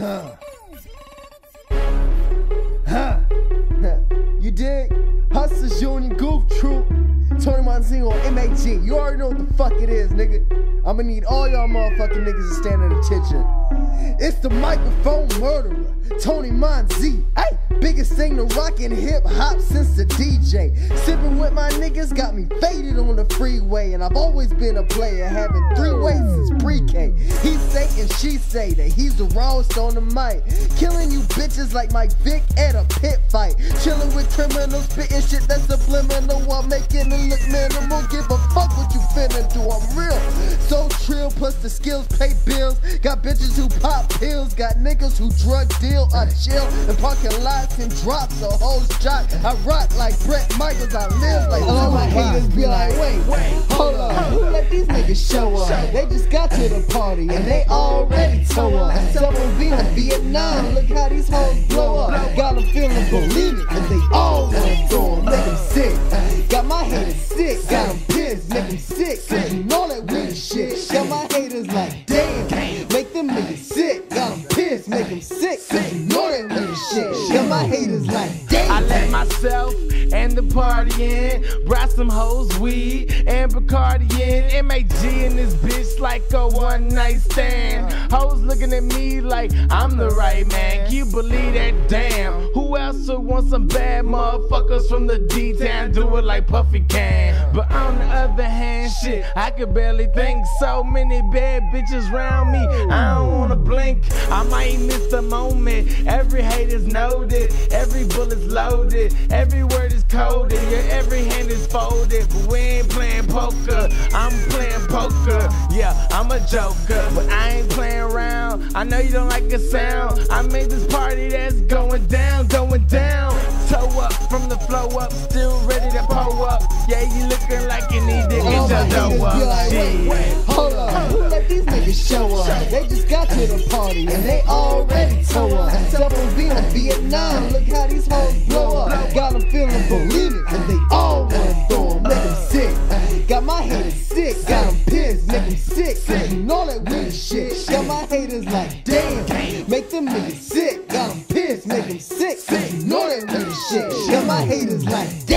Huh. Huh. you dig? Hustlaz Union Goof Troop. Tony Monzingo on MAG. You already know what the fuck it is, nigga. I'ma need all y'all motherfucking niggas to stand at attention. It's the microphone murderer, Tony Monzi. Hey, biggest thing to rockin' hip hop since the DJ. Sippin' with my niggas got me faded on the freeway, and I've always been a player, having three ways since pre-K. He say and she say that he's the rawest on the mic, killing you bitches like Mike Vick at a pit fight. Chillin' with criminals, spittin' shit that's subliminal while making pay bills. Got bitches who pop pills, got niggas who drug deal. I chill in parking lots and drops the whole shot. I rock like Bret Michaels, I live like oh All my haters be like, wait, wait, hold up. Who let these niggas show up? They just got to the party and they already tore up. Double V in Vietnam, look how these hoes blow up. Got them feeling believe it, cause they all wanna throw 'em, make 'em sick. Got my haters sick, got them pissed, make 'em sick. Cause you know that we shit. Got my haters like, shit. Got my haters like, damn. I let myself and the party in. Brought some hoes, weed, and Bacardi in. MAG in this bitch like a one night stand. Hoes looking at me like I'm the right man. Can you believe that? Damn. Who else would want some bad motherfuckers from the D town? Do it like Puffy can. But on the other hand, shit, I could barely think. So many bad bitches around me. I don't wanna blink. I might miss the moment. Every hater's noted. Every bullet's loaded. Every word is coded. Yeah, every hand is folded. But we ain't playing poker. I'm playing poker. Yeah, I'm a joker. But I ain't playing around. I know you don't like the sound. I made this party that's going down, going down. Toe up from the flow up. Still ready to pull up. Yeah, you looking like you need to All get your dough up. Shit. Wait, hold up. Who let these niggas show up? They just got to the party and they already tore up. Double V in Vietnam, look how these hoes blow up. Got them feeling it, cause they all wanna throw 'em, make 'em sick. Got my haters sick, got them pissed, make 'em sick. Cause you know that we the shit. Got my haters like, damn, make them niggas sick. Got them pissed, make 'em sick. Cause you know that we the shit. Got my haters like, damn.